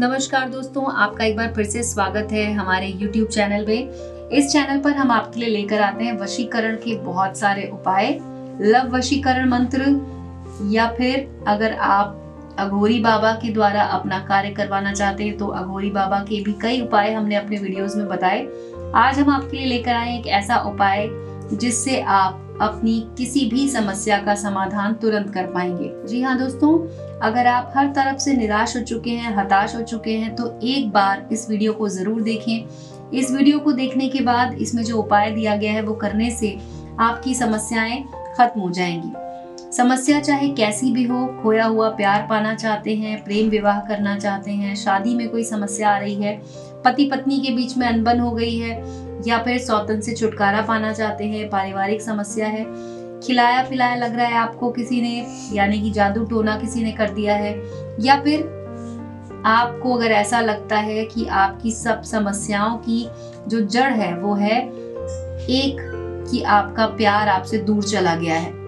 नमस्कार दोस्तों, आपका एक बार फिर से स्वागत है हमारे YouTube चैनल में इस चैनल पर हम आपके लिए लेकर आते हैं वशीकरण के बहुत सारे उपाय। लव वशीकरण मंत्र या फिर अगर आप अघोरी बाबा के द्वारा अपना कार्य करवाना चाहते हैं तो अघोरी बाबा के भी कई उपाय हमने अपने वीडियोस में बताए। आज हम आपके लिए लेकर आए एक ऐसा उपाय जिससे आप अपनी किसी भी समस्या का समाधान तुरंत कर पाएँगे। जी हाँ दोस्तों, अगर आप हर तरफ़ से निराश हो चुके हैं, हताश हो चुके हैं तो एक बार इस वीडियो को ज़रूर देखें। इस वीडियो को देखने के बाद इसमें जो उपाय दिया गया है, वो करने से आपकी समस्याएँ खत्म हो जाएँगी। समस्या चाहे कैसी भी हो, खोया हुआ प्यार पाना चाहते हैं, प्रेम विवाह करना चाहते हैं, शादी में कोई समस्या आ रही है पति पत्नी के बीच में अनबन हो गई है, या फिर सौतन से छुटकारा पाना चाहते हैं, पारिवारिक समस्या है। खिलाया पिलाया लग रहा है आपको किसी ने, यानी कि जादू टोना किसी ने कर दिया है, या फिर आपको अगर ऐसा लगता है कि आपकी सब समस्याओं की जो जड़ है, वो है एक कि आपका प्यार आपसे दूर चला गया है।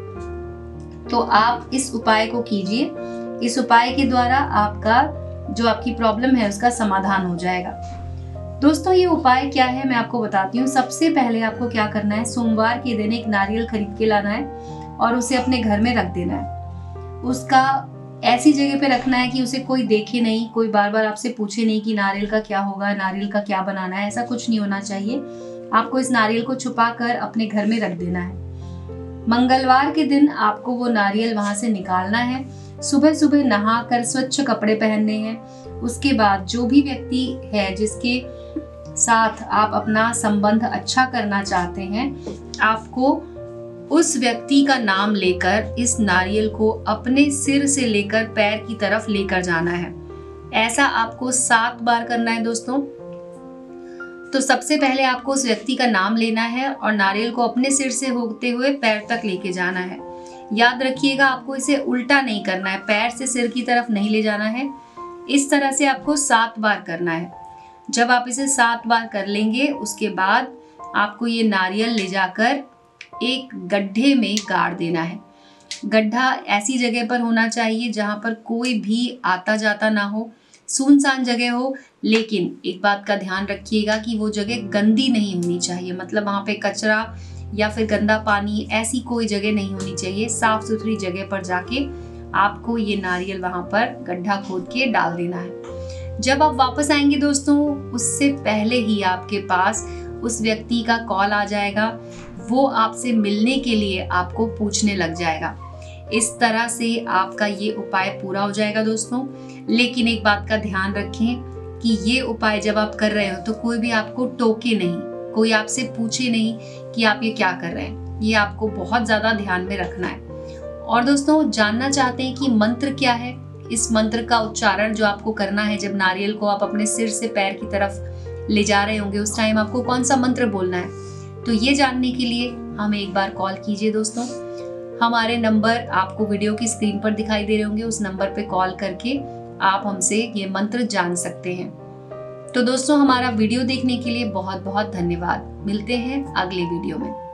तो आप इस उपाय को कीजिए। इस उपाय के द्वारा आपका जो आपकी प्रॉब्लम है, उसका समाधान हो जाएगा। दोस्तों, ये उपाय क्या है मैं आपको बताती हूँ। सबसे पहले आपको क्या करना है? सोमवार के दिन एक नारियल खरीद के लाना है और उसे अपने घर में रख देना है। उसका ऐसी जगह पे रखना है कि उसे कोई देखे नहीं, कोई बार बार आपसे पूछे नहीं कि नारियल का क्या होगा, नारियल का क्या बनाना है। ऐसा कुछ नहीं होना चाहिए। आपको इस नारियल को छुपा कर अपने घर में रख देना है। मंगलवार के दिन आपको वो नारियल वहाँ से निकालना है। सुबह सुबह नहा कर स्वच्छ कपड़े पहनने हैं। उसके बाद जो भी व्यक्ति है जिसके साथ आप अपना संबंध अच्छा करना चाहते हैं, आपको उस व्यक्ति का नाम लेकर इस नारियल को अपने सिर से लेकर पैर की तरफ़ लेकर जाना है। ऐसा आपको सात बार करना है दोस्तों। तो सबसे पहले आपको उस व्यक्ति का नाम लेना है और नारियल को अपने सिर से होते हुए पैर तक लेके जाना है। याद रखिएगा, आपको इसे उल्टा नहीं करना है, पैर से सिर की तरफ़ नहीं ले जाना है। इस तरह से आपको सात बार करना है। जब आप इसे सात बार कर लेंगे, उसके बाद आपको ये नारियल ले जाकर एक गड्ढे में गाड़ देना है। गड्ढा ऐसी जगह पर होना चाहिए जहाँ पर कोई भी आता जाता ना हो। सुनसान जगह हो, लेकिन एक बात का ध्यान रखिएगा कि वो जगह गंदी नहीं होनी चाहिए। मतलब वहाँ पे कचरा या फिर गंदा पानी, ऐसी कोई जगह नहीं होनी चाहिए। साफ़ सुथरी जगह पर जाके आपको ये नारियल वहाँ पर गड्ढा खोद के डाल देना है। जब आप वापस आएँगे दोस्तों, उससे पहले ही आपके पास उस व्यक्ति का कॉल आ जाएगा। वो आपसे मिलने के लिए आपको पूछने लग जाएगा। इस तरह से आपका ये उपाय पूरा हो जाएगा दोस्तों। लेकिन एक बात का ध्यान रखें कि ये उपाय जब आप कर रहे हो तो कोई भी आपको टोके नहीं, कोई आपसे पूछे नहीं कि आप ये क्या कर रहे हैं। ये आपको बहुत ज़्यादा ध्यान में रखना है। और दोस्तों, जानना चाहते हैं कि मंत्र क्या है? इस मंत्र का उच्चारण जो आपको करना है, जब नारियल को आप अपने सिर से पैर की तरफ़ ले जा रहे होंगे, उस टाइम आपको कौन सा मंत्र बोलना है? तो ये जानने के लिए हमें एक बार कॉल कीजिए दोस्तों। हमारे नंबर आपको वीडियो की स्क्रीन पर दिखाई दे रहे होंगे। उस नंबर पे कॉल करके आप हमसे ये मंत्र जान सकते हैं। तो दोस्तों, हमारा वीडियो देखने के लिए बहुत बहुत धन्यवाद। मिलते हैं अगले वीडियो में।